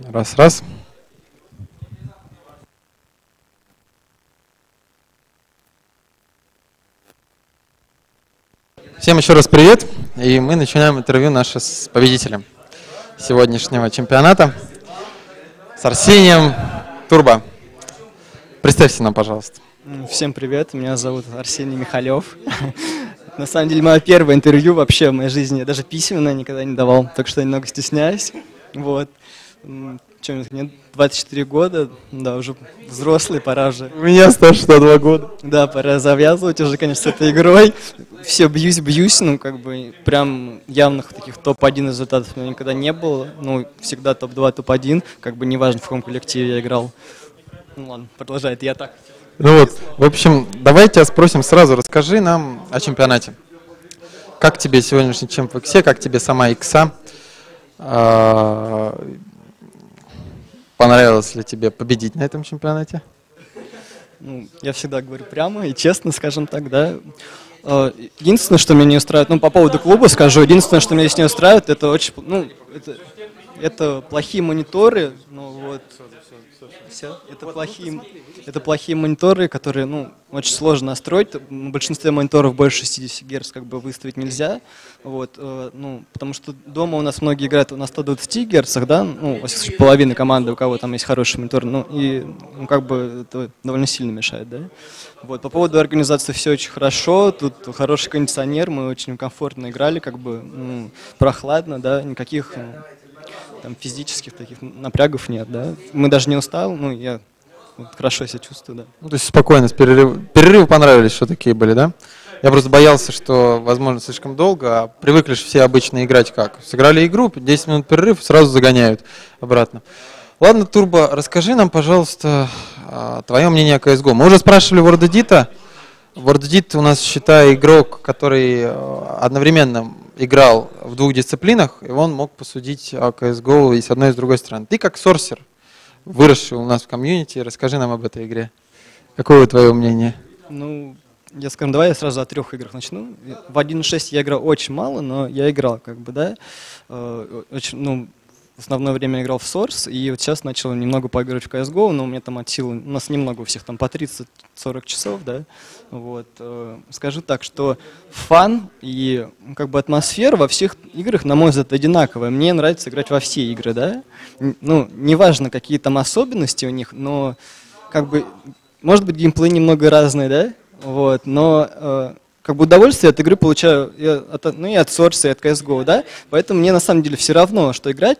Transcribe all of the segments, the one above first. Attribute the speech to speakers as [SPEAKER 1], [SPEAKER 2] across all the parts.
[SPEAKER 1] Раз, раз. Всем еще раз привет. И мы начинаем интервью наше с победителем сегодняшнего чемпионата, с Арсением Турбо. Представься нам, пожалуйста.
[SPEAKER 2] Всем привет, меня зовут Арсений Михалев. На самом деле, мое первое интервью вообще в моей жизни. Я даже письменно никогда не давал, так что немного стесняюсь. Вот. Чем мне 24 года, да, уже взрослый, пора же.
[SPEAKER 1] У меня 162 года.
[SPEAKER 2] Да, пора завязывать уже, конечно, с этой игрой. Все, бьюсь, бьюсь, ну, как бы, прям явных таких топ-1 результатов у меня никогда не было. Ну, всегда топ-2, топ-1, как бы, неважно, в каком коллективе я играл. Ну, ладно, продолжай, это я так.
[SPEAKER 1] Ну вот, в общем, давайте спросим сразу, расскажи нам о чемпионате. Как тебе сегодняшний чемп в Иксе, как тебе сама Икса? Понравилось ли тебе победить на этом чемпионате?
[SPEAKER 2] Ну, я всегда говорю прямо и честно, скажем так, да. А, единственное, что меня не устраивает, ну, по поводу клуба скажу, единственное, что меня здесь не устраивает, это очень, ну, это, это плохие мониторы, ну, вот, все, это плохие, это плохие мониторы, которые, ну, очень сложно настроить. На большинстве мониторов больше 60 Гц как бы выставить нельзя. Вот, э, ну, потому что дома у нас многие играют на 120 Гц, да, ну, половина команды, у кого там есть хороший монитор, ну, и, ну, как бы это довольно сильно мешает, да. Вот, по поводу организации все очень хорошо, тут хороший кондиционер, мы очень комфортно играли, как бы, ну, прохладно, да, никаких, ну, там физических таких напрягов нет, да. Мы даже не устал, ну, я вот хорошо себя чувствую, да.
[SPEAKER 1] Ну, то есть спокойно, перерыв... перерывы понравились, что такие были, да? Я просто боялся, что, возможно, слишком долго, а привыкли все обычно играть как? Сыграли игру, 10 минут перерыв, сразу загоняют обратно. Ладно, Турбо, расскажи нам, пожалуйста, а, твое мнение о CSGO. Мы уже спрашивали Вордедита. Вордедит у нас, считай, игрок, который э, одновременно играл в двух дисциплинах, и он мог посудить о CSGO и с одной и с другой стороны. Ты как сорсер, выросший у нас в комьюнити, расскажи нам об этой игре. Какое твое мнение?
[SPEAKER 2] Ну, я скажем, давай я сразу о трех играх начну. В 1.6 я играл очень мало, но я играл, как бы, да. Э, очень, ну, основное время играл в Source, и вот сейчас начал немного поиграть в CSGO, но у меня там от силы, у нас немного у всех там по 30-40 часов, да, вот. Э, скажу так, что фан и как бы атмосфера во всех играх, на мой взгляд, одинаковая. Мне нравится играть во все игры, да, ну, неважно, какие там особенности у них, но как бы, может быть, геймплей немного разный, да, вот, но э, как бы удовольствие от игры получаю и от, ну и от Source, и от CSGO, да, поэтому мне на самом деле все равно, что играть,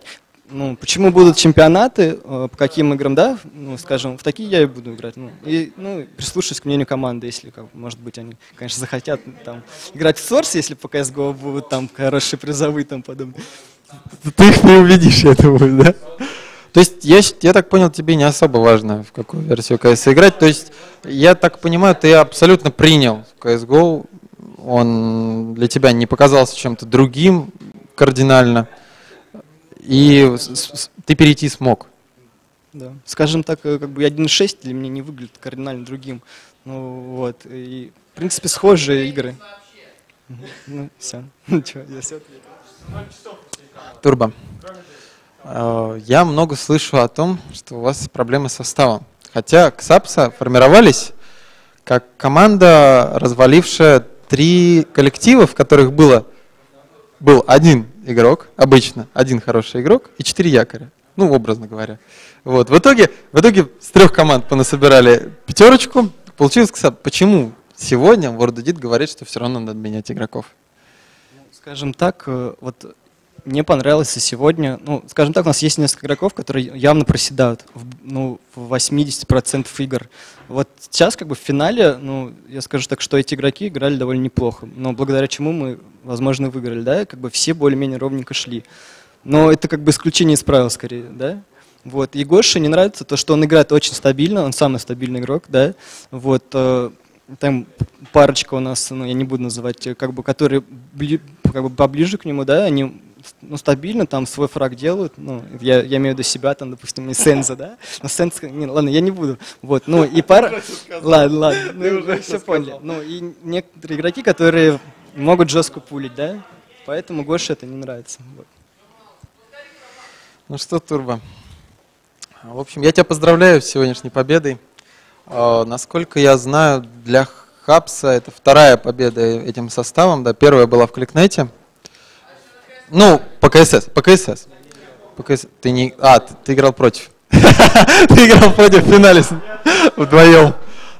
[SPEAKER 2] ну, почему будут чемпионаты, э, по каким играм, да, ну, скажем, в такие я и буду играть. Ну, и, ну, прислушаюсь к мнению команды, если, как, может быть, они, конечно, захотят там, играть в Source, если по CSGO будут там хорошие призовые там подобные.
[SPEAKER 1] Ты их не убедишь, я думаю, да? То есть, я, я так понял, тебе не особо важно, в какую версию CS играть. То есть, я так понимаю, ты абсолютно принял CSGO, он для тебя не показался чем-то другим кардинально и ты перейти смог.
[SPEAKER 2] Да. Скажем так, э, как бы 1.6 для меня не выглядит кардинально другим. Ну вот, и в принципе схожие игры. Ну, все. Ничего, я все
[SPEAKER 1] Турбо. Э, я много слышу о том, что у вас проблемы с составом. Хотя Ксапса формировались как команда, развалившая три коллектива, в которых было, был один игрок, обычно один хороший игрок и четыре якоря. Ну, образно говоря. Вот. В, итоге, в итоге с трех команд понасобирали пятерочку. Получилось, кстати, почему сегодня World Edit говорит, что все равно надо менять игроков?
[SPEAKER 2] Скажем так, э, вот мне понравилось сегодня, ну, скажем так, у нас есть несколько игроков, которые явно проседают в, ну, в 80% игр. Вот сейчас как бы в финале, ну, я скажу так, что эти игроки играли довольно неплохо, но благодаря чему мы, возможно, выиграли, да, как бы все более-менее ровненько шли. Но это как бы исключение из правил скорее, да. Вот, и Гоше не нравится то, что он играет очень стабильно, он самый стабильный игрок, да, вот, э, там парочка у нас, ну, я не буду называть, как бы, которые как бы поближе к нему, да, они ну, стабильно там свой фраг делают, ну, я, я имею в виду себя, там, допустим, не Сенза, да, но Сенза, не, ладно, я не буду, вот, ну, и пара, ладно, ладно, ну, вы все поняли, ну, и некоторые игроки, которые могут жестко пулить, да, поэтому Гоше это не нравится, вот.
[SPEAKER 1] Ну что, Турбо, В общем, я тебя поздравляю с сегодняшней победой. А, насколько я знаю, для Хабса это вторая победа этим составом. Да, первая была в Кликнете. Ну, по КСС, по КСС. По КС... Ты не... А, ты, ты играл против. Ты играл против в финале вдвоем.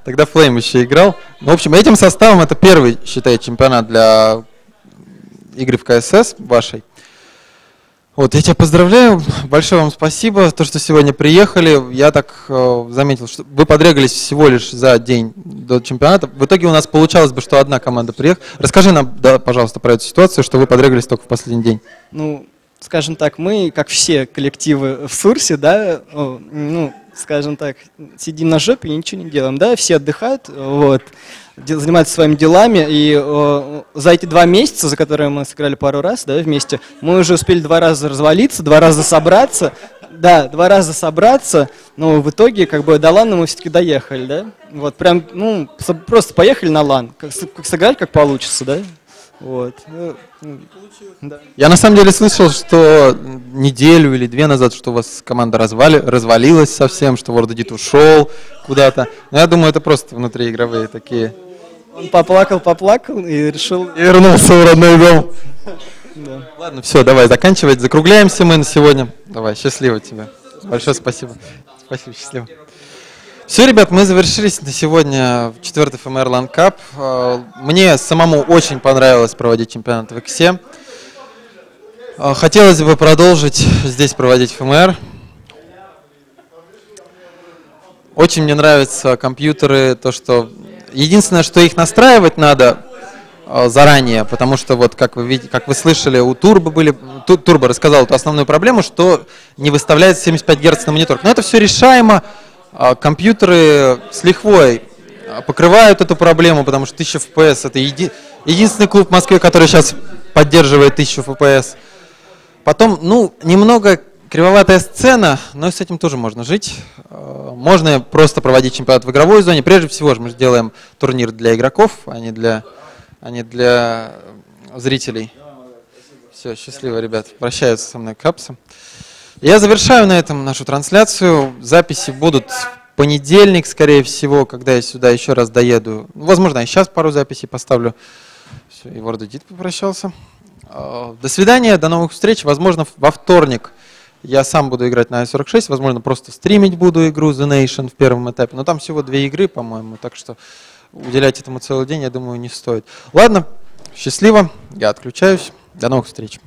[SPEAKER 1] Тогда Флейм еще играл. Ну, в общем, этим составом это первый, считай, чемпионат для игры в КСС вашей. Вот, я тебя поздравляю, большое вам спасибо, то, что сегодня приехали. Я так э, заметил, что вы подрегались всего лишь за день до чемпионата. В итоге у нас получалось бы, что одна команда приехала. Расскажи нам, да, пожалуйста, про эту ситуацию, что вы подрегались только в последний день.
[SPEAKER 2] Ну, скажем так, мы, как все коллективы в Сурсе, да, ну, скажем так, сидим на жопе и ничего не делаем, да, все отдыхают, вот, занимаются своими делами, и э, за эти два месяца, за которые мы сыграли пару раз, да, вместе, мы уже успели два раза развалиться, два раза собраться, да, два раза собраться, но в итоге, как бы, до лана мы все-таки доехали, да, вот, прям, ну, просто поехали на лан, как, как сыграть, как получится, да, вот. Ну,
[SPEAKER 1] да. Я на самом деле слышал, что неделю или две назад, что у вас команда развали, развалилась совсем, что Вордедит ушел куда-то. Но я думаю, это просто внутриигровые такие.
[SPEAKER 2] Он поплакал, поплакал и решил...
[SPEAKER 1] И вернулся в родной дом. Да. Ладно, все, давай заканчивать. Закругляемся мы на сегодня. Давай, счастливо тебе. Большое спасибо. Спасибо, счастливо. Все, ребят, мы завершились на сегодня четвертый ФМР. А, мне самому очень понравилось проводить чемпионат в Иксе. А, хотелось бы продолжить здесь проводить ФМР. Очень мне нравятся компьютеры, то, что... Единственное, что их настраивать надо а, заранее, потому что вот как вы видите, как вы слышали, у Турбо были, Турбо рассказал эту основную проблему, что не выставляется 75 Гц на монитор. Но это все решаемо, а компьютеры с лихвой покрывают эту проблему, потому что 1000 FPS это еди... единственный клуб в Москве, который сейчас поддерживает 1000 FPS. Потом, ну, немного кривоватая сцена, но с этим тоже можно жить. А, можно просто проводить чемпионат в игровой зоне. Прежде всего мы же делаем турнир для игроков, а не для, а не для зрителей. Все, счастливо, ребят. Прощаются со мной капсы. Я завершаю на этом нашу трансляцию. Записи будут в понедельник, скорее всего, когда я сюда еще раз доеду. Возможно, я сейчас пару записей поставлю. Все, и Ворд Эдит попрощался. А, до свидания, до новых встреч. Возможно, во вторник я сам буду играть на i46. Возможно, просто стримить буду игру The Nation в первом этапе. Но там всего две игры, по-моему, так что уделять этому целый день, я думаю, не стоит. Ладно, счастливо, я отключаюсь. До новых встреч.